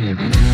Mm-hmm.